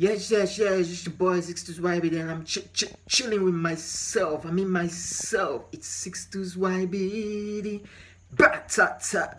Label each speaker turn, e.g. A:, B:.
A: Yes, yes, yes, it's your boy Sixtus YB and I'm ch ch chilling with myself. I mean myself. It's Sixtus YB. Batata.